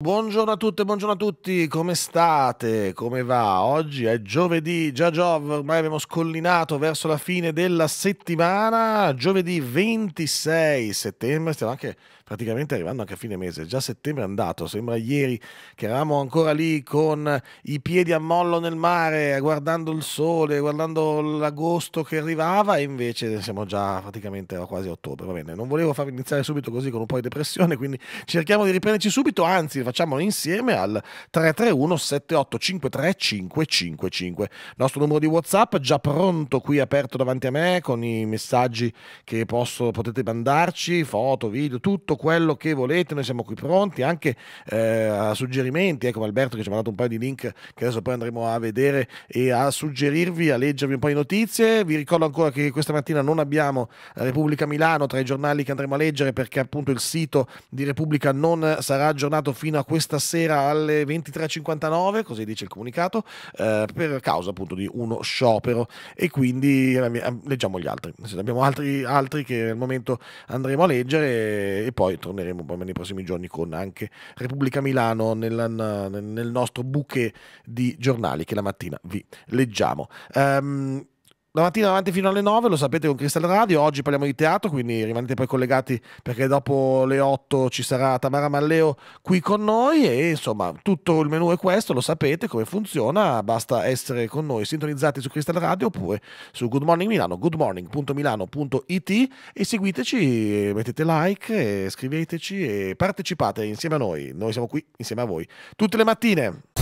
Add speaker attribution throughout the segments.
Speaker 1: Buongiorno a tutte, buongiorno a tutti, come state? Come va? Oggi è giovedì, già Giov, ormai abbiamo scollinato verso la fine della settimana, giovedì 26 settembre, stiamo anche praticamente arrivando anche a fine mese, già settembre è andato, sembra ieri che eravamo ancora lì con i piedi a mollo nel mare, guardando il sole, guardando l'agosto che arrivava e invece siamo già praticamente quasi a ottobre, va bene, non volevo farvi iniziare subito così con un po' di depressione, quindi cerchiamo di riprenderci subito, anzi facciamolo insieme al 331 7853 555, nostro numero di Whatsapp già pronto qui aperto davanti a me con i messaggi che posso, potete mandarci, foto, video, tutto quello che volete, noi siamo qui pronti anche eh, a suggerimenti, ecco Alberto che ci ha mandato un paio di link che adesso poi andremo a vedere e a suggerirvi, a leggervi un po' di notizie. Vi ricordo ancora che questa mattina non abbiamo Repubblica Milano tra i giornali che andremo a leggere perché appunto il sito di Repubblica non sarà aggiornato fino a questa sera alle 23.59, così dice il comunicato, eh, per causa appunto di uno sciopero e quindi eh, leggiamo gli altri. Abbiamo altri, altri che al momento andremo a leggere e poi poi torneremo poi nei prossimi giorni con anche Repubblica Milano nel, nel nostro bouquet di giornali che la mattina vi leggiamo. Um, la mattina avanti fino alle 9, lo sapete con Crystal Radio, oggi parliamo di teatro, quindi rimanete poi collegati perché dopo le 8 ci sarà Tamara Malleo qui con noi. E insomma tutto il menù è questo, lo sapete come funziona, basta essere con noi sintonizzati su Crystal Radio oppure su Good Morning Milano, goodmorning.milano.it e seguiteci, mettete like, scriveteci e partecipate insieme a noi, noi siamo qui insieme a voi tutte le mattine.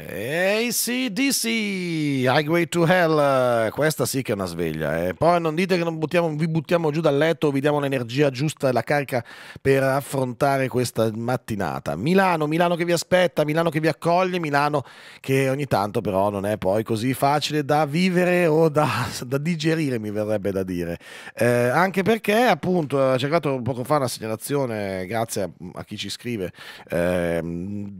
Speaker 1: ACDC, Highway to Hell, questa sì che è una sveglia. Eh. Poi non dite che non buttiamo, vi buttiamo giù dal letto, vi diamo l'energia giusta e la carica per affrontare questa mattinata. Milano, Milano che vi aspetta, Milano che vi accoglie, Milano che ogni tanto però non è poi così facile da vivere o da, da digerire, mi verrebbe da dire. Eh, anche perché appunto ho cercato poco fa una segnalazione, grazie a, a chi ci scrive, eh,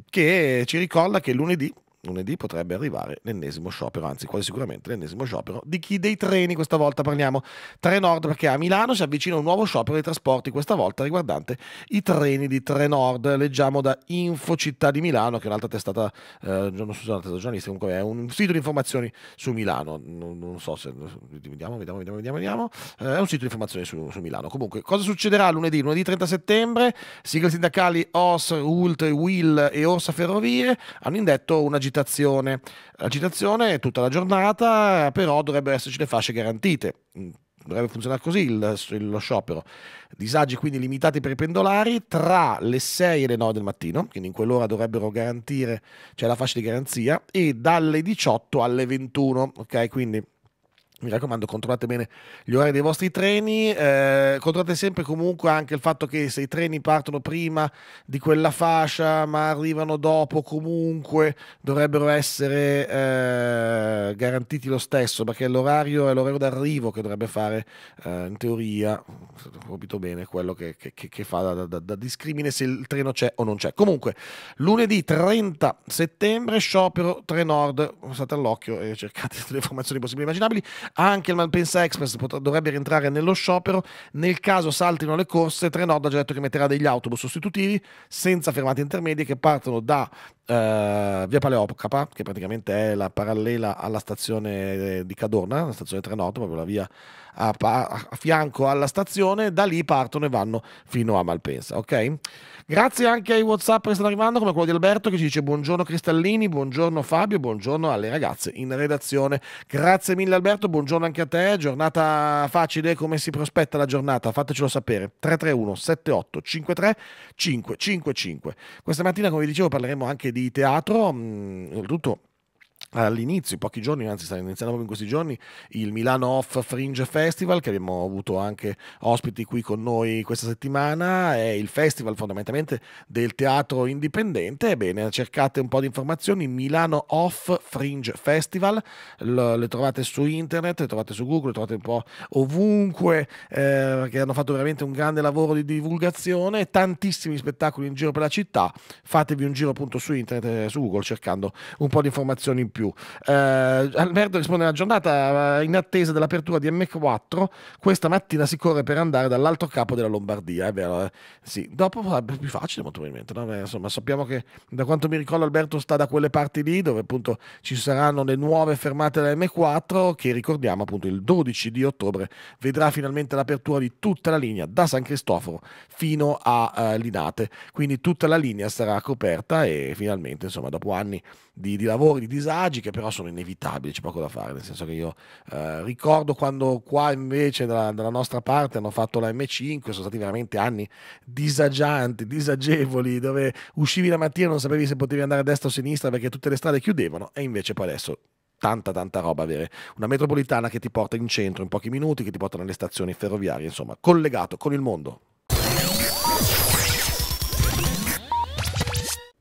Speaker 1: che ci ricorda che lunedì lunedì potrebbe arrivare l'ennesimo sciopero, anzi quasi sicuramente l'ennesimo sciopero di chi? Dei treni, questa volta parliamo. Trenord perché a Milano si avvicina un nuovo sciopero dei trasporti, questa volta riguardante i treni di Trenord, leggiamo da Info Città di Milano che è un'altra testata, eh, non so se è una testata giornalistica, comunque è un sito di informazioni su Milano, non, non so se, vediamo, vediamo, vediamo, vediamo, vediamo. Eh, è un sito di informazioni su, su, Milano, comunque cosa succederà lunedì? Lunedì 30 settembre, sigle sindacali OS, ULT, WIL e Orsa Ferrovie hanno indetto un'agitazione agitazione. Agitazione tutta la giornata, però dovrebbero esserci le fasce garantite. Mm, dovrebbe funzionare così il, lo sciopero. Disagi quindi limitati per i pendolari tra le 6 e le 9 del mattino, quindi in quell'ora dovrebbero garantire, cioè la fascia di garanzia, e dalle 18 alle 21, ok? Quindi mi raccomando, controllate bene gli orari dei vostri treni, eh, controllate sempre comunque anche il fatto che se i treni partono prima di quella fascia ma arrivano dopo comunque dovrebbero essere eh, garantiti lo stesso perché l'orario è l'orario d'arrivo che dovrebbe fare eh, in teoria, se ho capito bene, quello che, che, che fa da, da, da, discrimine se il treno c'è o non c'è. Comunque, lunedì 30 settembre, sciopero Trenord, state all'occhio e cercate tutte le informazioni possibili e immaginabili anche il Malpensa Express pot- dovrebbe rientrare nello sciopero. Nel caso saltino le corse, Trenord ha già detto che metterà degli autobus sostitutivi senza fermate intermedie che partono da uh, via Paleocapa, che praticamente è la parallela alla stazione di Cadorna, la stazione Trenord, proprio la via a, a, fianco alla stazione, da lì partono e vanno fino a Malpensa, ok? Grazie anche ai WhatsApp che stanno arrivando, come quello di Alberto che ci dice buongiorno Cristallini, buongiorno Fabio, buongiorno alle ragazze in redazione. Grazie mille Alberto, buongiorno anche a te. Giornata facile, come si prospetta la giornata? Fatecelo sapere. 331 78 53 555. Questa mattina, come vi dicevo, parleremo anche di teatro, mm, tutto all'inizio, pochi giorni, anzi sta iniziando proprio in questi giorni, il Milano Off Fringe Festival che abbiamo avuto anche ospiti qui con noi questa settimana, è il festival fondamentalmente del teatro indipendente, ebbene cercate un po' di informazioni, Milano Off Fringe Festival, le trovate su internet, le trovate su Google, le trovate un po' ovunque, eh, perché hanno fatto veramente un grande lavoro di divulgazione, tantissimi spettacoli in giro per la città, fatevi un giro appunto su internet, su Google cercando un po' di informazioni in più. Eh, Alberto risponde alla giornata eh, in attesa dell'apertura di M4, questa mattina si corre per andare dall'altro capo della Lombardia, è vero, eh? sì. dopo sarà più facile molto probabilmente, no? Beh, insomma sappiamo che da quanto mi ricordo Alberto sta da quelle parti lì dove appunto ci saranno le nuove fermate della M4 che ricordiamo appunto il 12 di ottobre vedrà finalmente l'apertura di tutta la linea da San Cristoforo fino a uh, Linate, quindi tutta la linea sarà coperta e finalmente insomma dopo anni di, di, lavori, di disagi che però sono inevitabili, c'è poco da fare, nel senso che io eh, ricordo quando qua invece dalla, dalla, nostra parte hanno fatto la M5, sono stati veramente anni disagianti, disagevoli, dove uscivi la mattina e non sapevi se potevi andare a destra o a sinistra perché tutte le strade chiudevano e invece poi adesso tanta tanta roba avere una metropolitana che ti porta in centro in pochi minuti, che ti porta nelle stazioni ferroviarie, insomma, collegato con il mondo.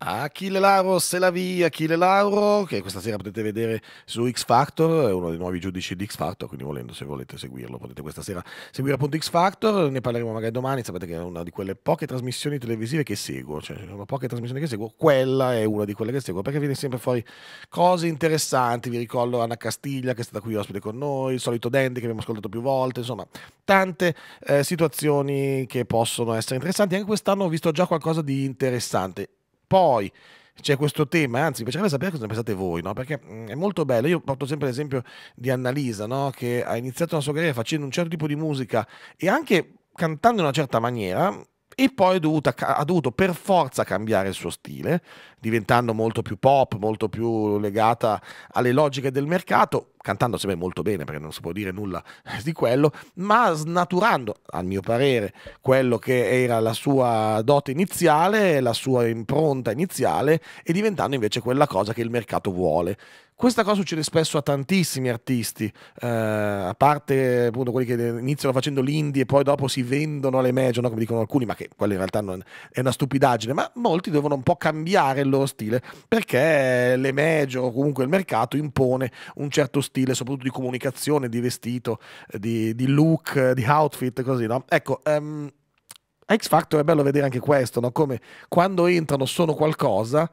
Speaker 1: Achille Lauro se la via, Achille Lauro, che questa sera potete vedere su X Factor, è uno dei nuovi giudici di X Factor, quindi volendo se volete seguirlo potete questa sera seguire appunto X Factor, ne parleremo magari domani, sapete che è una di quelle poche trasmissioni televisive che seguo, cioè una poche trasmissioni che seguo, quella è una di quelle che seguo, perché viene sempre fuori cose interessanti, vi ricordo Anna Castiglia che è stata qui ospite con noi, il solito Dandy che abbiamo ascoltato più volte, insomma tante eh, situazioni che possono essere interessanti, anche quest'anno ho visto già qualcosa di interessante poi c'è questo tema, anzi mi piacerebbe sapere cosa ne pensate voi, no? perché mm, è molto bello. Io porto sempre l'esempio di Annalisa, no? che ha iniziato la sua carriera facendo un certo tipo di musica e anche cantando in una certa maniera, e poi dovuto, ha dovuto per forza cambiare il suo stile, diventando molto più pop, molto più legata alle logiche del mercato, cantando sempre molto bene perché non si può dire nulla di quello, ma snaturando, a mio parere, quello che era la sua dote iniziale, la sua impronta iniziale e diventando invece quella cosa che il mercato vuole. Questa cosa succede spesso a tantissimi artisti, eh, a parte appunto quelli che iniziano facendo l'indie e poi dopo si vendono alle major, no? come dicono alcuni, ma che quella in realtà non è una stupidaggine, ma molti devono un po' cambiare il loro stile perché le major o comunque il mercato impone un certo stile, soprattutto di comunicazione, di vestito, di, di look, di outfit, così, no? Ecco, um, X Factor è bello vedere anche questo, no? come quando entrano sono qualcosa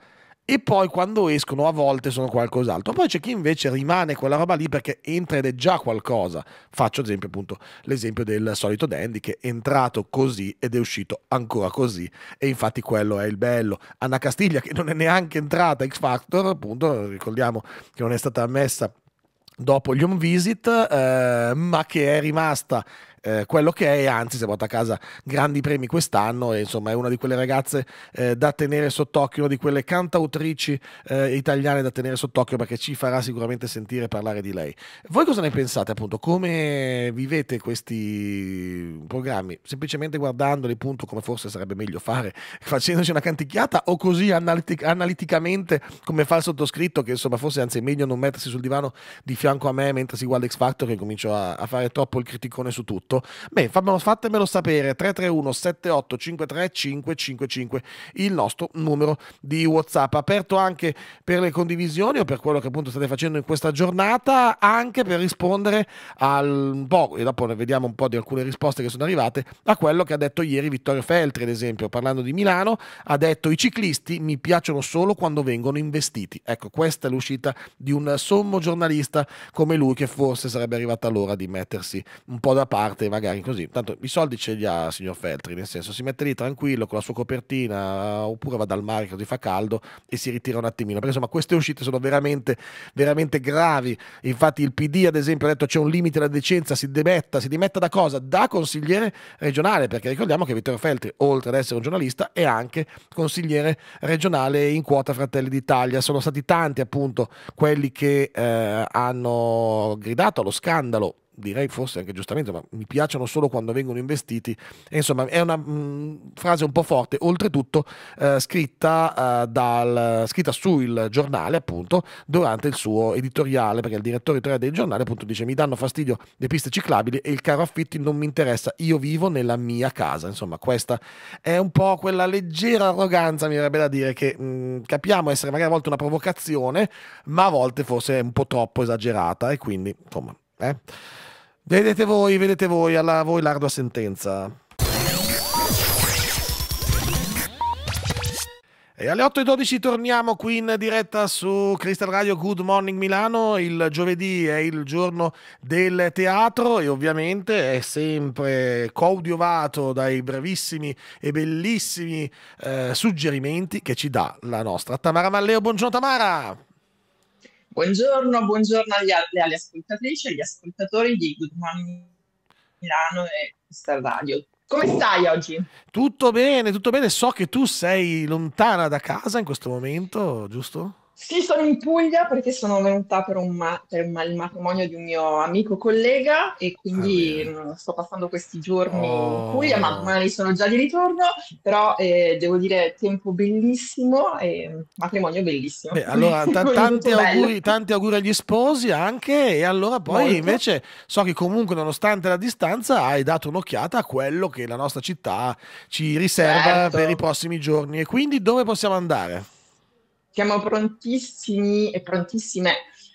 Speaker 1: e poi quando escono a volte sono qualcos'altro. Poi c'è chi invece rimane quella roba lì perché entra ed è già qualcosa. Faccio esempio appunto l'esempio del solito Dandy che è entrato così ed è uscito ancora così e infatti quello è il bello. Anna Castiglia che non è neanche entrata X Factor, appunto, ricordiamo che non è stata ammessa dopo gli home visit, eh, ma che è rimasta eh, quello che è, anzi si è portata a casa grandi premi quest'anno e insomma è una di quelle ragazze eh, da tenere sott'occhio, una di quelle cantautrici eh, italiane da tenere sott'occhio perché ci farà sicuramente sentire parlare di lei. Voi cosa ne pensate appunto? Come vivete questi programmi? Semplicemente guardandoli appunto come forse sarebbe meglio fare, facendoci una canticchiata o così analitic- analiticamente come fa il sottoscritto che insomma forse anzi è meglio non mettersi sul divano di fianco a me mentre si guarda X Factor che comincio a, a fare troppo il criticone su tutto tutto? Beh, fatemelo sapere, 331 78 53 555, il nostro numero di WhatsApp, aperto anche per le condivisioni o per quello che appunto state facendo in questa giornata, anche per rispondere al un po', e dopo ne vediamo un po' di alcune risposte che sono arrivate, a quello che ha detto ieri Vittorio Feltri, ad esempio, parlando di Milano, ha detto i ciclisti mi piacciono solo quando vengono investiti. Ecco, questa è l'uscita di un sommo giornalista come lui che forse sarebbe arrivata l'ora di mettersi un po' da parte parte magari così. Tanto i soldi ce li ha signor Feltri, nel senso si mette lì tranquillo con la sua copertina oppure va dal mare così fa caldo e si ritira un attimino. Perché insomma queste uscite sono veramente, veramente gravi. Infatti il PD ad esempio ha detto c'è un limite alla decenza, si dimetta, si dimetta da cosa? Da consigliere regionale, perché ricordiamo che Vittorio Feltri, oltre ad essere un giornalista, è anche consigliere regionale in quota Fratelli d'Italia. Sono stati tanti appunto quelli che eh, hanno gridato allo scandalo direi forse anche giustamente, ma mi piacciono solo quando vengono investiti. E insomma, è una mh, mm, frase un po' forte, oltretutto eh, scritta, eh, dal, scritta sul giornale, appunto, durante il suo editoriale, perché il direttore editoriale del giornale, appunto, dice: Mi danno fastidio le piste ciclabili e il caro affitti non mi interessa, io vivo nella mia casa. Insomma, questa è un po' quella leggera arroganza, mi verrebbe da dire, che mh, mm, capiamo essere magari a volte una provocazione, ma a volte forse è un po' troppo esagerata, e quindi, insomma. Eh? Vedete voi, vedete voi, alla voi l'ardua sentenza. E alle 8.12 torniamo qui in diretta su Crystal Radio Good Morning Milano. Il giovedì è il giorno del teatro e ovviamente è sempre coadiovato dai bravissimi e bellissimi eh, suggerimenti che ci dà la nostra Tamara Malleo. Buongiorno Tamara!
Speaker 2: Buongiorno, buongiorno agli, alle ascoltatrici e agli ascoltatori di Good Morning Milano e Crystal Radio. Come stai oggi?
Speaker 1: Tutto bene, tutto bene. So che tu sei lontana da casa in questo momento, giusto?
Speaker 2: Sì, sono in Puglia perché sono venuta per, un ma- per un il matrimonio di un mio amico collega e quindi
Speaker 1: Ah,
Speaker 2: mm, sto passando questi giorni in Puglia, ma
Speaker 1: Oh.
Speaker 2: domani sono già di ritorno, però eh, devo dire tempo bellissimo e matrimonio bellissimo,
Speaker 1: Beh, allora
Speaker 2: quindi
Speaker 1: tanti auguri, tanti auguri agli sposi anche e allora poi
Speaker 2: Molto.
Speaker 1: invece so che comunque nonostante la distanza hai dato un'occhiata a quello che la nostra città ci riserva per i
Speaker 2: Certo.
Speaker 1: prossimi giorni e quindi dove possiamo andare?
Speaker 2: Siamo prontissimi e prontissime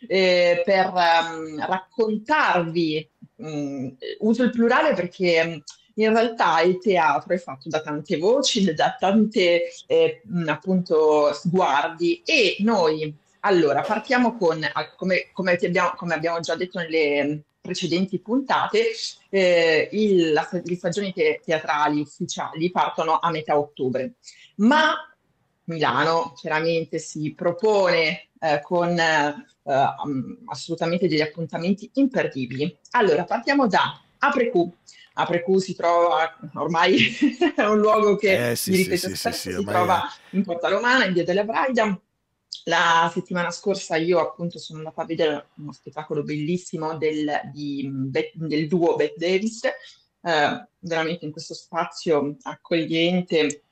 Speaker 2: eh, per ehm, raccontarvi, mm, uso il plurale perché mm, in realtà il teatro è fatto da tante voci, da tante eh, mm, appunto sguardi e noi allora partiamo con, ah, come, come abbiamo, come abbiamo già detto nelle precedenti puntate, eh, il- la- le stagioni te- teatrali ufficiali partono a metà ottobre, ma Milano chiaramente si propone eh, con eh, um, assolutamente degli appuntamenti imperdibili. Allora, partiamo da Aprecu. Aprecu si trova ormai è un luogo che
Speaker 1: Eh sì,
Speaker 2: ripeto
Speaker 1: sì, sì,
Speaker 2: si
Speaker 1: ormai
Speaker 2: trova
Speaker 1: è...
Speaker 2: in Porta Romana, in Via della Braida. La settimana scorsa io appunto sono andata a vedere uno spettacolo bellissimo del, di- Bette- del duo Bette Davis, eh, veramente in questo spazio accogliente,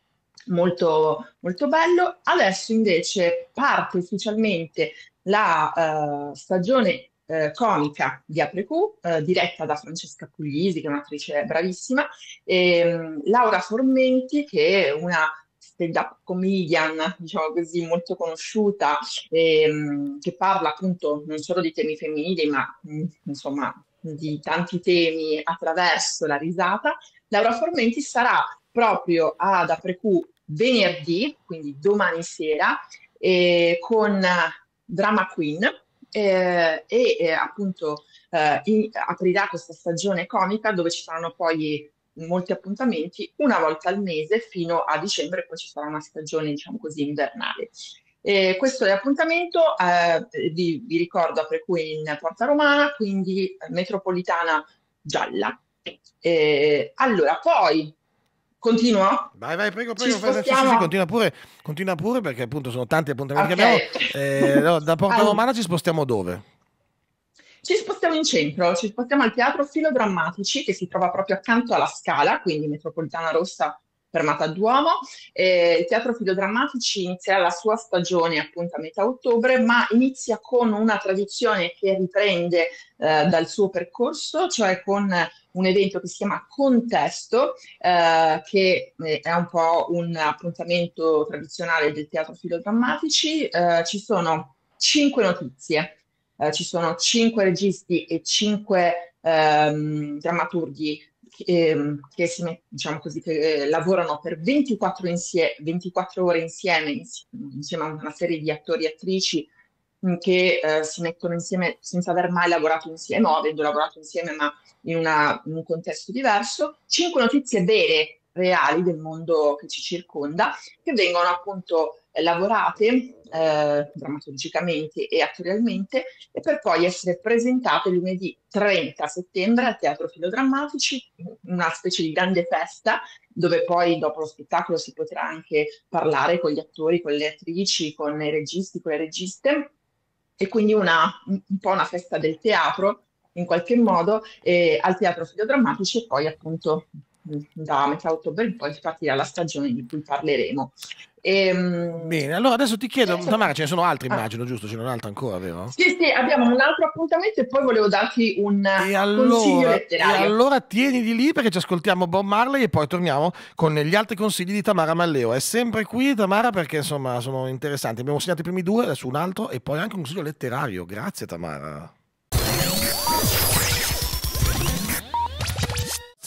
Speaker 2: molto, molto bello. Adesso invece parte ufficialmente la eh, stagione eh, comica di Aprecu, eh, diretta da Francesca Puglisi, che è un'attrice bravissima, e mm, Laura Formenti, che è una stand-up comedian, diciamo così, molto conosciuta, e, mm, che parla appunto non solo di temi femminili, ma mm, insomma di tanti temi attraverso la risata. Laura Formenti sarà proprio ad Aprecu venerdì, quindi domani sera, eh, con Drama Queen eh, e eh, appunto eh, in- aprirà questa stagione comica dove ci saranno poi molti appuntamenti una volta al mese fino a dicembre, poi ci sarà una stagione, diciamo così, invernale. E questo è l'appuntamento, eh, vi, vi ricordo per cui in Porta Romana, quindi eh, metropolitana gialla. Eh, allora, poi continuo?
Speaker 1: Vai, vai, prego, prego, fai- sì, sì, continua pure, continua pure perché appunto sono tanti appuntamenti che abbiamo. Eh, no, da Porta
Speaker 2: Allora,
Speaker 1: Romana ci spostiamo dove?
Speaker 2: Ci spostiamo in centro, ci spostiamo al Teatro Filodrammatici che si trova proprio accanto alla Scala, quindi Metropolitana Rossa fermata a Duomo. Eh, il Teatro Filodrammatici inizierà la sua stagione appunto a metà ottobre, ma inizia con una tradizione che riprende eh, dal suo percorso, cioè con un evento che si chiama Contesto, eh, che eh, è un po' un appuntamento tradizionale del Teatro Filodrammatici. Eh, ci sono cinque notizie. Eh, ci sono cinque registi e cinque ehm, drammaturghi che, ehm, che si diciamo così, che, eh, lavorano per 24, insie- 24 ore insieme, ins- insieme a una serie di attori e attrici che eh, si mettono insieme senza aver mai lavorato insieme o avendo lavorato insieme ma in, una- in un contesto diverso. Cinque notizie vere, reali del mondo che ci circonda, che vengono appunto eh, lavorate eh, drammaturgicamente e attorialmente e per poi essere presentate lunedì 30 settembre al Teatro Filodrammatici, una specie di grande festa dove poi dopo lo spettacolo si potrà anche parlare con gli attori, con le attrici, con i registi, con le registe. E quindi una, un po' una festa del teatro in qualche modo eh, al Teatro Filodrammatici e poi appunto da metà ottobre in poi partirà la stagione di cui parleremo. Ehm,
Speaker 1: Bene, allora adesso ti chiedo,
Speaker 2: adesso-
Speaker 1: Tamara, ce ne sono altri
Speaker 2: Ah.
Speaker 1: immagino, giusto? Ce n'è un'altra ancora, vero?
Speaker 2: Sì, sì, abbiamo un altro appuntamento e poi volevo darti un
Speaker 1: E
Speaker 2: consiglio
Speaker 1: allora, e
Speaker 2: letterario.
Speaker 1: allora tienili lì perché ci ascoltiamo Bob Marley e poi torniamo con gli altri consigli di Tamara Malleo. È sempre qui Tamara perché insomma sono interessanti. Abbiamo segnato i primi due, adesso un altro e poi anche un consiglio letterario. Grazie Tamara.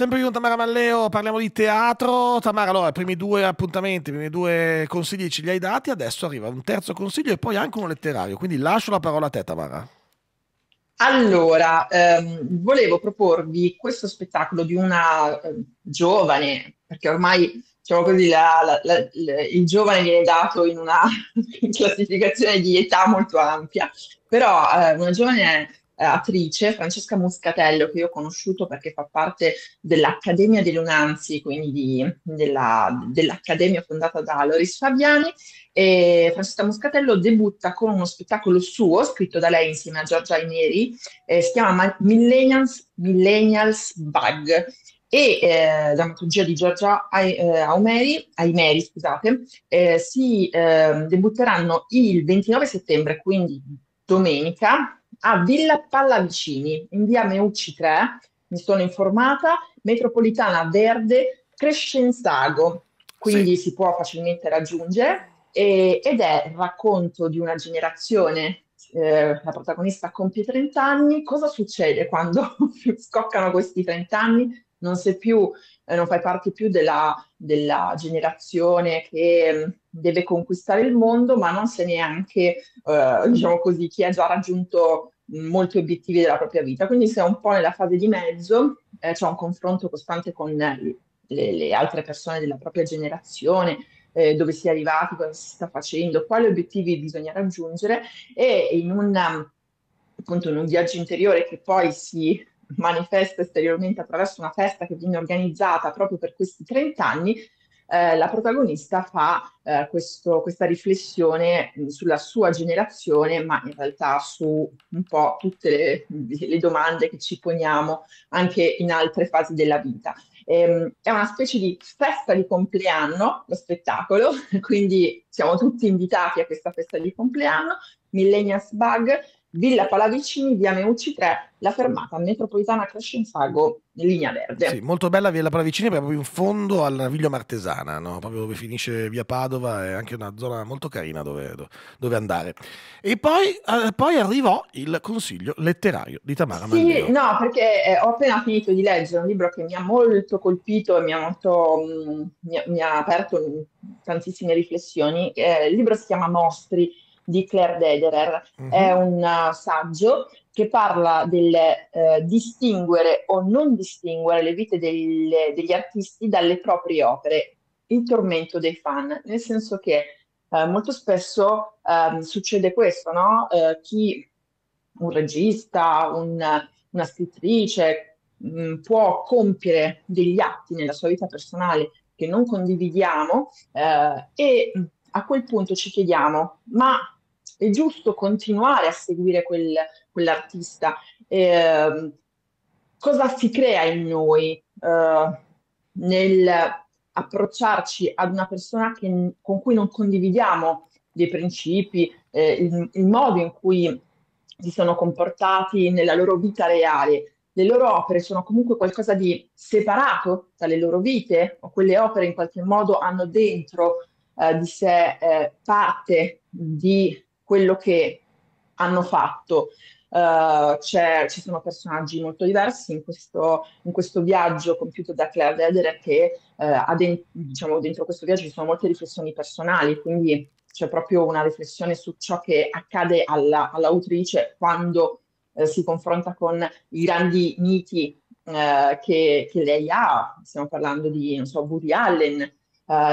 Speaker 1: Sempre con Tamara Malleo parliamo di teatro. Tamara, allora, i primi due appuntamenti, i primi due consigli ce li hai dati, adesso arriva un terzo consiglio e poi anche uno letterario. Quindi lascio la parola a te, Tamara.
Speaker 2: Allora, ehm, volevo proporvi questo spettacolo di una eh, giovane, perché ormai diciamo così, la, la, la, il giovane viene dato in una classificazione di età molto ampia, però eh, una giovane attrice, Francesca Muscatello, che io ho conosciuto perché fa parte dell'Accademia dei Lunanzi, quindi di, della, dell'Accademia fondata da Loris Fabiani, e Francesca Muscatello debutta con uno spettacolo suo, scritto da lei insieme a Giorgia Ineri, eh, si chiama Millennials, Millennials Bug. E eh, drammaturgia di Giorgia eh, Aumeri, Aimeri, scusate, eh, si eh, debutteranno il 29 settembre, quindi domenica, a Villa Pallavicini, in via Meucci 3, mi sono informata, metropolitana verde Crescenzago, quindi sì. si può facilmente raggiungere e, ed è il racconto di una generazione, eh, la protagonista compie 30 anni, cosa succede quando scoccano questi 30 anni? Non sei più, eh, non fai parte più della, della generazione che deve conquistare il mondo, ma non sei neanche, eh, diciamo così, chi ha già raggiunto molti obiettivi della propria vita. Quindi sei un po' nella fase di mezzo, eh, c'è un confronto costante con le, le, altre persone della propria generazione, eh, dove si è arrivati, cosa si sta facendo, quali obiettivi bisogna raggiungere e in un, appunto, in un viaggio interiore che poi si manifesta esteriormente attraverso una festa che viene organizzata proprio per questi 30 anni, eh, la protagonista fa eh, questo, questa riflessione sulla sua generazione, ma in realtà su un po' tutte le, le domande che ci poniamo anche in altre fasi della vita. Ehm, è una specie di festa di compleanno, lo spettacolo, quindi siamo tutti invitati a questa festa di compleanno, Millennials Bug, Villa Palavicini, via Meucci 3, la fermata metropolitana Crescenzago, linea verde.
Speaker 1: Sì, molto bella Villa Palavicini, proprio in fondo al Naviglio Martesana, no? proprio dove finisce via Padova, è anche una zona molto carina dove, dove andare. E poi, eh, poi, arrivò il consiglio letterario di Tamara
Speaker 2: sì, Maldeo. no, perché eh, ho appena finito di leggere un libro che mi ha molto colpito e mi ha, molto, mh, mm, mi, mi ha aperto tantissime riflessioni. Eh, il libro si chiama Mostri di Claire Dederer. Mm-hmm. È un uh, saggio che parla del uh, distinguere o non distinguere le vite delle, degli artisti dalle proprie opere, il tormento dei fan, nel senso che uh, molto spesso um, succede questo, no? chi, un regista, un, una scrittrice mh, mm, può compiere degli atti nella sua vita personale che non condividiamo e a quel punto ci chiediamo, ma è giusto continuare a seguire quel, quell'artista. Eh, cosa si crea in noi eh, nel approcciarci ad una persona che, con cui non condividiamo dei principi, eh, il, il modo in cui si sono comportati nella loro vita reale. Le loro opere sono comunque qualcosa di separato dalle loro vite o quelle opere in qualche modo hanno dentro eh, di sé eh, parte di quello che hanno fatto. Uh, ci sono personaggi molto diversi in questo, in questo viaggio compiuto da Claire Dederer che uh, dentro, diciamo, dentro questo viaggio ci sono molte riflessioni personali, quindi c'è proprio una riflessione su ciò che accade alla, all'autrice quando uh, si confronta con i grandi miti che, che, lei ha, stiamo parlando di non so, Woody Allen,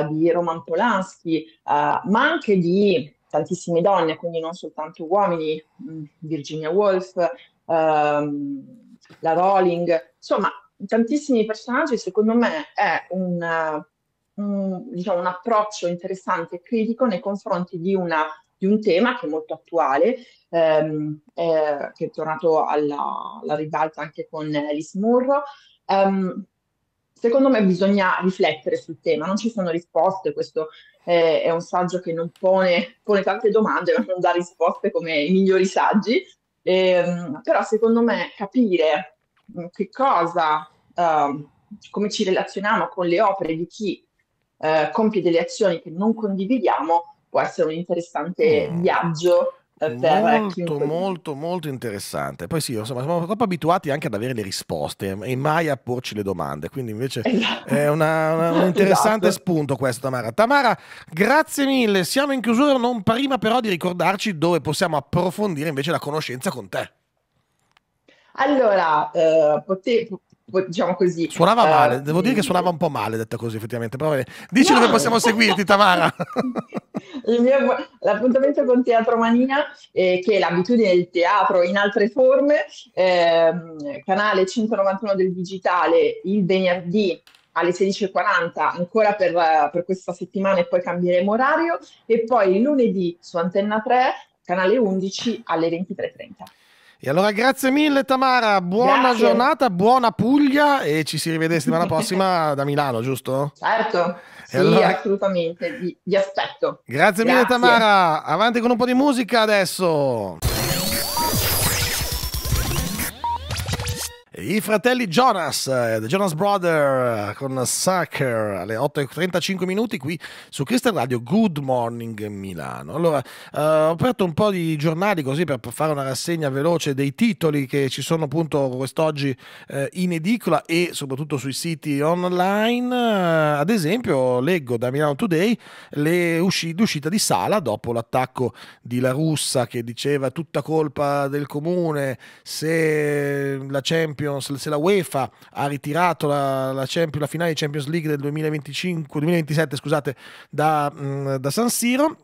Speaker 2: di Roman Polanski, ma anche di tantissime donne, quindi non soltanto uomini, mm, Virginia Woolf, ehm, la Rowling, insomma, tantissimi personaggi, secondo me è un, un, diciamo, un approccio interessante e critico nei confronti di, una, di, un tema che è molto attuale, ehm, eh, che è tornato alla, alla ribalta anche con Alice Murro. Um, secondo me bisogna riflettere sul tema, non ci sono risposte, questo è, è un saggio che non pone, pone, tante domande, ma non dà risposte come i migliori saggi, ehm, però secondo me capire mm, che cosa, uh, come ci relazioniamo con le opere di chi uh, compie delle azioni che non condividiamo può essere un interessante mm. viaggio
Speaker 1: molto, molto, molto interessante. Poi sì, insomma, siamo troppo abituati anche ad avere le risposte e mai a porci le domande. Quindi invece esatto. è una, una, un interessante esatto. spunto questo, Tamara. Tamara, grazie mille. Siamo in chiusura, non prima però di ricordarci dove possiamo approfondire invece la conoscenza con te.
Speaker 2: Allora, eh, diciamo così.
Speaker 1: Suonava uh, male, devo dire che suonava un po' male, detta così, effettivamente. Però dici no. dove possiamo seguirti, Tamara.
Speaker 2: mio, l'appuntamento con Teatro Mania, eh, che è l'abitudine del teatro in altre forme, eh, canale 191 del digitale il venerdì alle 16.40 ancora per, per questa settimana e poi cambieremo orario e poi il lunedì su Antenna 3 canale 11 alle 23.30.
Speaker 1: E allora grazie mille Tamara, buona grazie. giornata, buona Puglia e ci si rivede settimana prossima da Milano, giusto?
Speaker 2: Certo, sì, allora... assolutamente, vi, vi aspetto.
Speaker 1: Grazie, grazie mille Tamara, avanti con un po' di musica adesso. I fratelli Jonas, uh, The Jonas Brother uh, con Sucker alle 8.35 minuti qui su Crystal Radio. Good morning Milano. Allora, uh, ho aperto un po' di giornali così per, fare una rassegna veloce dei titoli che ci sono appunto quest'oggi in edicola e soprattutto sui siti online. ad esempio, leggo da Milano Today usci- l'uscita di Sala dopo l'attacco di La Russa che diceva tutta colpa del comune se la Champions Champions, se la UEFA ha ritirato la, la, Champions, la finale di Champions League del 2025, 2027 scusate, da, mm, da San Siro.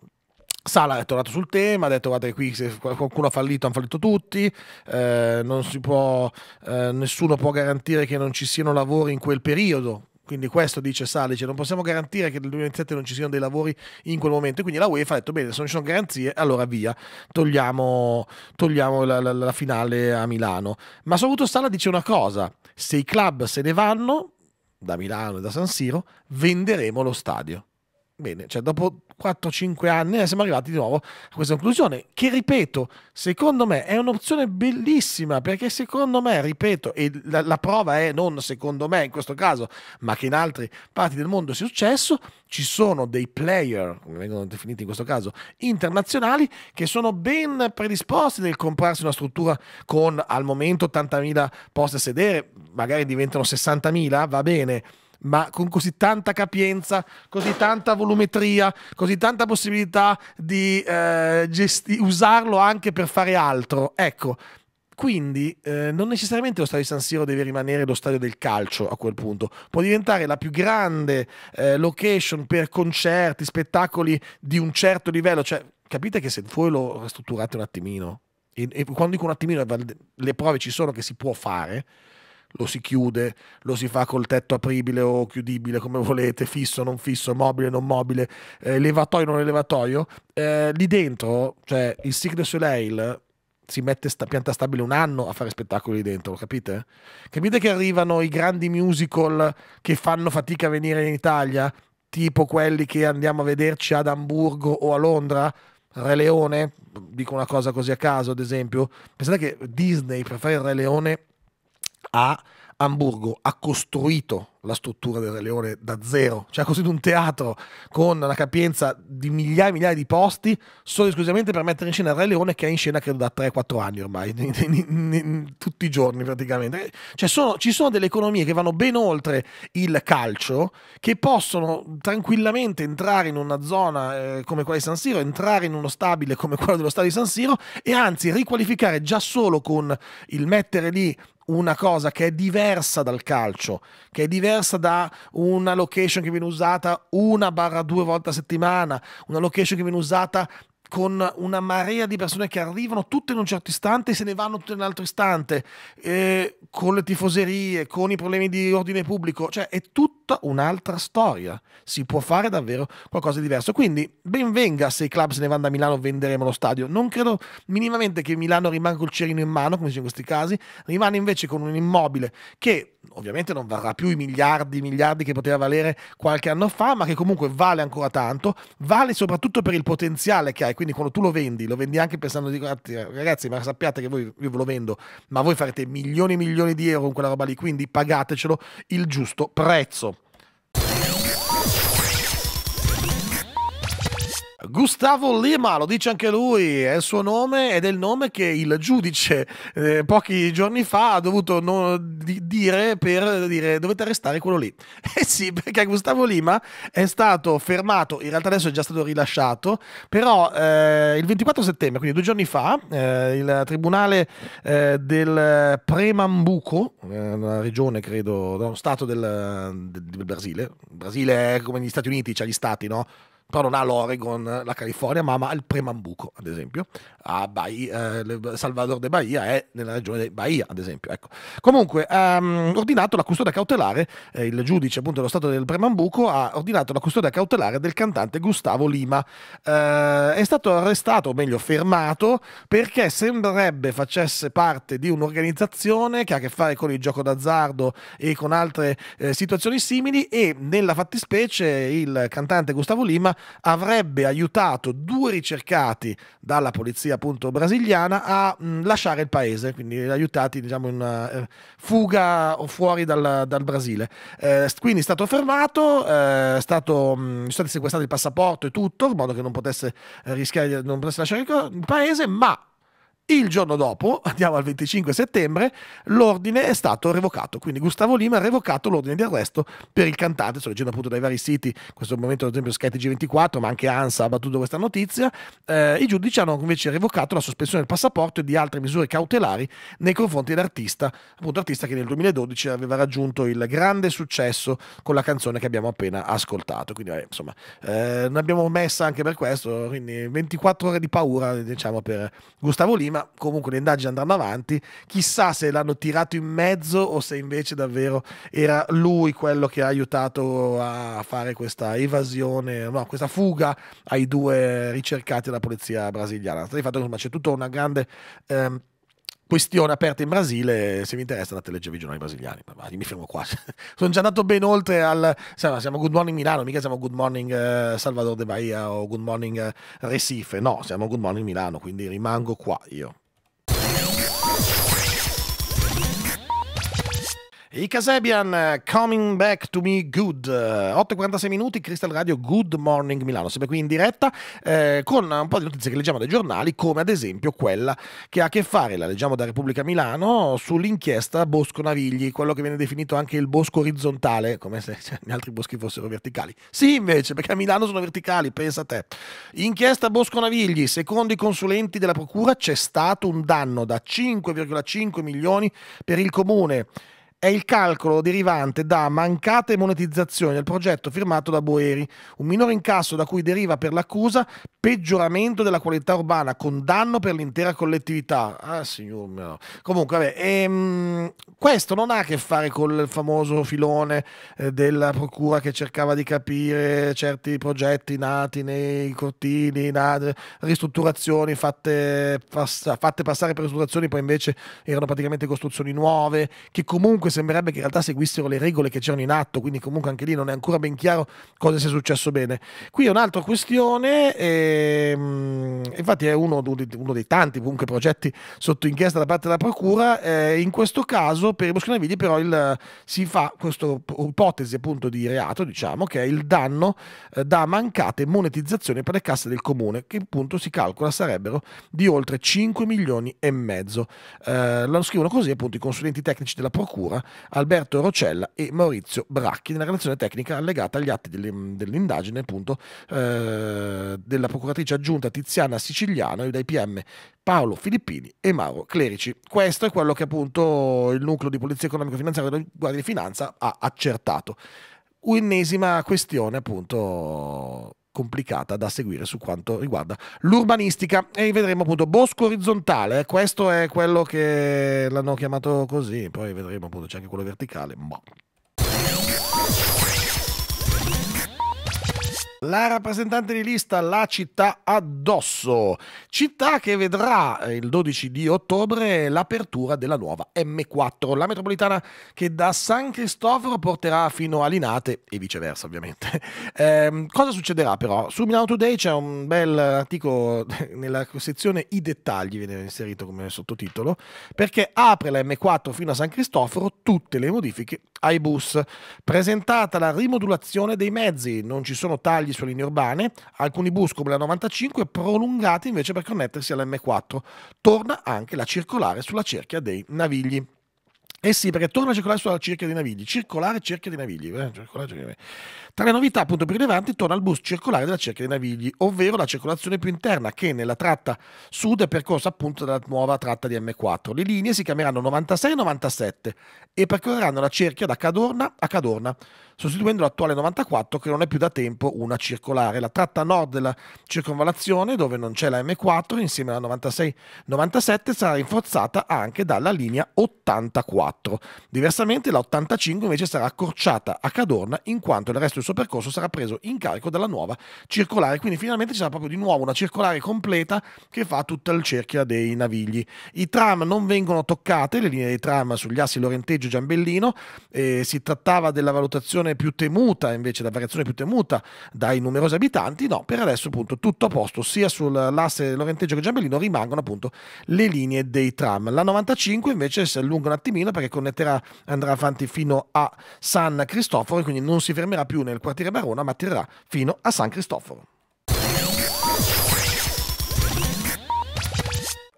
Speaker 1: Sala è tornato sul tema, ha detto guarda che qui se qualcuno ha fallito hanno fallito tutti, eh, non si può, eh, nessuno può garantire che non ci siano lavori in quel periodo, quindi questo dice Salice, non possiamo garantire che nel 2027 non ci siano dei lavori in quel momento. quindi la UEFA ha detto, bene, se non ci sono garanzie, allora via, togliamo, togliamo la, la, la, finale a Milano. Ma soprattutto Sala dice una cosa, se i club se ne vanno, da Milano e da San Siro, venderemo lo stadio. Bene, cioè dopo 4-5 anni eh, siamo arrivati di nuovo a questa conclusione che ripeto, secondo me è un'opzione bellissima perché secondo me, ripeto, e la, la, prova è non secondo me in questo caso, ma che in altre parti del mondo sia successo, ci sono dei player, come vengono definiti in questo caso, internazionali che sono ben predisposti nel comprarsi una struttura con al momento 80.000 posti a sedere, magari diventano 60.000, va bene ma con così tanta capienza, così tanta volumetria, così tanta possibilità di eh, usarlo anche per fare altro. Ecco, quindi eh, non necessariamente lo stadio di San Siro deve rimanere lo stadio del calcio a quel punto, può diventare la più grande eh, location per concerti, spettacoli di un certo livello, cioè capite che se voi lo ristrutturate un attimino, e, e quando dico un attimino le prove ci sono che si può fare, lo si chiude, lo si fa col tetto apribile o chiudibile come volete, fisso, non fisso, mobile, non mobile, eh, levatoio, non levatoio, eh, lì dentro, cioè il Cirque du Soleil si mette sta, pianta stabile un anno a fare spettacoli dentro, capite? Capite che arrivano i grandi musical che fanno fatica a venire in Italia, tipo quelli che andiamo a vederci ad Amburgo o a Londra? Re Leone, dico una cosa così a caso ad esempio, pensate che Disney per fare il Re Leone a Amburgo ha costruito la struttura del Re Leone da zero, cioè ha costruito un teatro con una capienza di migliaia e migliaia di posti solo esclusivamente per mettere in scena il Re Leone che è in scena credo da 3-4 anni ormai, tutti i giorni praticamente. Cioè sono, ci sono delle economie che vanno ben oltre il calcio, che possono tranquillamente entrare in una zona eh, come quella di San Siro, entrare in uno stabile come quello dello stadio di San Siro e anzi riqualificare già solo con il mettere lì una cosa che è diversa dal calcio, che è diversa da una location che viene usata una barra due volte a settimana, una location che viene usata con una marea di persone che arrivano tutte in un certo istante e se ne vanno tutte in un altro istante, eh, con le tifoserie, con i problemi di ordine pubblico, cioè è tutta un'altra storia. Si può fare davvero qualcosa di diverso. Quindi ben venga se i club se ne vanno da Milano, venderemo lo stadio. Non credo minimamente che Milano rimanga col cerino in mano, come si in questi casi, rimane invece con un immobile che ovviamente non varrà più i miliardi, miliardi che poteva valere qualche anno fa, ma che comunque vale ancora tanto, vale soprattutto per il potenziale che hai, quindi quando tu lo vendi, lo vendi anche pensando di ragazzi, ma sappiate che voi, io ve lo vendo, ma voi farete milioni e milioni di euro con quella roba lì, quindi pagatecelo il giusto prezzo. Gustavo Lima, lo dice anche lui, è il suo nome ed è il nome che il giudice eh, pochi giorni fa ha dovuto no, di, dire per dire dovete arrestare quello lì. Eh sì, perché Gustavo Lima è stato fermato, in realtà adesso è già stato rilasciato, però eh, il 24 settembre, quindi due giorni fa, eh, il tribunale eh, del Premambuco, eh, una regione credo, no, stato del, del, del Brasile, il Brasile è come gli Stati Uniti, c'ha gli stati, no? Però non ha l'Oregon, la California, ma ha il Premambuco, ad esempio. A Bahia, eh, Salvador de Bahia è nella regione di Bahia, ad esempio. Ecco. Comunque, ha um, ordinato la custodia cautelare, eh, il giudice appunto dello Stato del Premambuco ha ordinato la custodia cautelare del cantante Gustavo Lima. Eh, è stato arrestato, o meglio fermato, perché sembrerebbe facesse parte di un'organizzazione che ha a che fare con il gioco d'azzardo e con altre eh, situazioni simili e nella fattispecie il cantante Gustavo Lima avrebbe aiutato due ricercati dalla polizia appunto brasiliana a mh, lasciare il paese, quindi aiutati diciamo in una eh, fuga fuori dal, dal Brasile. Eh, quindi è stato fermato, eh, è stato, mh, sono stati sequestrati il passaporto e tutto, in modo che non potesse eh, rischiare, non potesse lasciare il paese, ma il giorno dopo, andiamo al 25 settembre, l'ordine è stato revocato, quindi Gustavo Lima ha revocato l'ordine di arresto per il cantante, sto leggendo appunto dai vari siti, in questo momento ad esempio skytg 24 ma anche ANSA ha battuto questa notizia, eh, i giudici hanno invece revocato la sospensione del passaporto e di altre misure cautelari nei confronti dell'artista, appunto artista che nel 2012 aveva raggiunto il grande successo con la canzone che abbiamo appena ascoltato, quindi vabbè, insomma eh, ne abbiamo messa anche per questo, quindi 24 ore di paura diciamo per Gustavo Lima ma comunque le indagini andranno avanti. Chissà se l'hanno tirato in mezzo o se invece davvero era lui quello che ha aiutato a fare questa evasione, no, questa fuga ai due ricercati della polizia brasiliana. Di fatto insomma c'è tutta una grande... Ehm, questione aperta in Brasile. Se vi interessa, andate a leggere i giornali brasiliani. Ma mi fermo qua. Sono già andato ben oltre al. Siamo, Good Morning Milano, mica siamo Good Morning eh, Salvador de Bahia o Good Morning eh, Recife. No, siamo Good Morning Milano, quindi rimango qua io. I Casebian, Coming Back to Me Good, 8.46 minuti, Crystal Radio, Good Morning Milano, sempre qui in diretta, eh, con un po' di notizie che leggiamo dai giornali, come ad esempio quella che ha a che fare, la leggiamo da Repubblica Milano, sull'inchiesta Bosco Navigli, quello che viene definito anche il bosco orizzontale, come se cioè, gli altri boschi fossero verticali. Sì, invece, perché a Milano sono verticali, pensa a te. Inchiesta Bosco Navigli, secondo i consulenti della Procura c'è stato un danno da 5,5 milioni per il comune è il calcolo derivante da mancate monetizzazioni del progetto firmato da Boeri, un minore incasso da cui deriva per l'accusa peggioramento della qualità urbana con danno per l'intera collettività. Ah, signor mio. Comunque, vabbè, ehm, questo non ha a che fare con il famoso filone eh, della procura che cercava di capire certi progetti nati nei cortili, nati, ristrutturazioni fatte, pass- fatte passare per ristrutturazioni, poi invece erano praticamente costruzioni nuove, che comunque sembrerebbe che in realtà seguissero le regole che c'erano in atto, quindi comunque anche lì non è ancora ben chiaro cosa sia successo bene. Qui è un'altra questione, e, ehm, infatti è uno, uno, dei tanti comunque progetti sotto inchiesta da parte della Procura, eh, in questo caso per i Boschi Navigli però il, si fa questa ipotesi appunto di reato, diciamo, che è il danno eh, da mancate monetizzazioni per le casse del comune, che appunto si calcola sarebbero di oltre 5 milioni e mezzo. Eh, lo scrivono così appunto i consulenti tecnici della Procura Alberto Rocella e Maurizio Bracchi nella relazione tecnica allegata agli atti dell'indagine appunto, eh, della procuratrice aggiunta Tiziana Siciliano e dai PM Paolo Filippini e Mauro Clerici. Questo è quello che appunto il nucleo di polizia economico-finanziaria della Guardia di Finanza ha accertato. Un'ennesima questione appunto complicata da seguire su quanto riguarda l'urbanistica. E vedremo appunto bosco orizzontale questo è quello che l'hanno chiamato così poi vedremo appunto c'è anche quello verticale ma la rappresentante di lista La città addosso, città che vedrà eh, il 12 di ottobre l'apertura della nuova M4, la metropolitana che da San Cristoforo porterà fino a Linate e viceversa ovviamente. Eh, cosa succederà però? Su Milano Today c'è un bel articolo nella sezione I dettagli, viene inserito come sottotitolo, perché apre la M4 fino a San Cristoforo tutte le modifiche ai bus. Presentata la rimodulazione dei mezzi, non ci sono tagli navigli sulle linee urbane, alcuni bus come la 95 prolungati invece per connettersi alla M4. Torna anche la circolare sulla cerchia dei navigli. Eh sì, perché torna a circolare sulla cerchia dei navigli, circolare cerchia dei navigli. Eh? Circolare, cerchia dei. Tra le novità appunto più rilevanti torna il bus circolare della cerchia dei navigli, ovvero la circolazione più interna che nella tratta sud è percorsa appunto dalla nuova tratta di M4. Le linee si chiameranno 96 e 97 e percorreranno la cerchia da Cadorna a Cadorna sostituendo l'attuale 94 che non è più da tempo una circolare. La tratta nord della circonvallazione, dove non c'è la M4, insieme alla 96-97 sarà rinforzata anche dalla linea 84. Diversamente la 85 invece sarà accorciata a Cadorna in quanto il resto del suo percorso sarà preso in carico dalla nuova circolare. Quindi finalmente ci sarà proprio di nuovo una circolare completa che fa tutta il cerchio dei navigli. I tram non vengono toccate, le linee dei tram sugli assi Lorenteggio e Giambellino, eh, si trattava della valutazione variazione più temuta, invece la variazione più temuta dai numerosi abitanti, no, per adesso appunto tutto a posto, sia sull'asse Lorenteggio che Giambellino rimangono appunto le linee dei tram. La 95 invece si allunga un attimino perché connetterà, andrà avanti fino a San Cristoforo quindi non si fermerà più nel quartiere Barona, ma tirerà fino a San Cristoforo.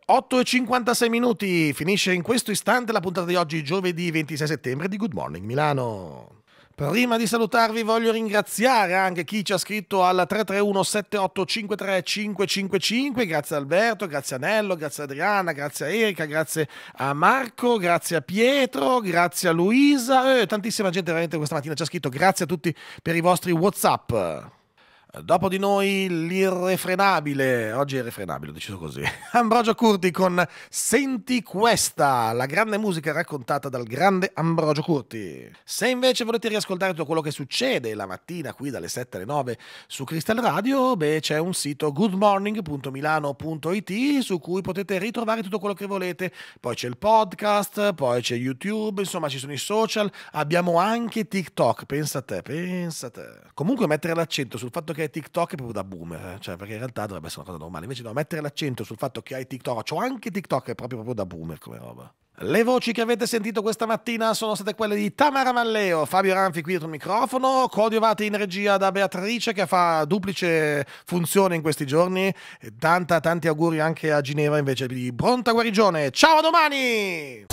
Speaker 1: 8 e 56 minuti, finisce in questo istante la puntata di oggi, giovedì 26 settembre di Good Morning Milano. Prima di salutarvi voglio ringraziare anche chi ci ha scritto al 331 7853 555, grazie a Alberto, grazie a Nello, grazie a Adriana, grazie a Erika, grazie a Marco, grazie a Pietro, grazie a Luisa, eh, tantissima gente veramente questa mattina ci ha scritto, grazie a tutti per i vostri Whatsapp. Dopo di noi l'irrefrenabile, oggi è irrefrenabile, ho deciso così, Ambrogio Curti con Senti questa, la grande musica raccontata dal grande Ambrogio Curti. Se invece volete riascoltare tutto quello che succede la mattina qui dalle 7 alle 9 su Crystal Radio, beh c'è un sito goodmorning.milano.it su cui potete ritrovare tutto quello che volete, poi c'è il podcast, poi c'è YouTube, insomma ci sono i social, abbiamo anche TikTok, pensa a te, pensa a te. Comunque mettere l'accento sul fatto che perché TikTok è proprio da boomer, eh? cioè perché in realtà dovrebbe essere una cosa normale. Invece no, mettere l'accento sul fatto che hai TikTok, ho anche TikTok, è proprio, proprio da boomer come roba. Le voci che avete sentito questa mattina sono state quelle di Tamara Malleo, Fabio Ranfi qui dietro il microfono, coadiuvati in regia da Beatrice che fa duplice funzione in questi giorni e tanta, tanti auguri anche a Ginevra invece di pronta guarigione. Ciao a domani!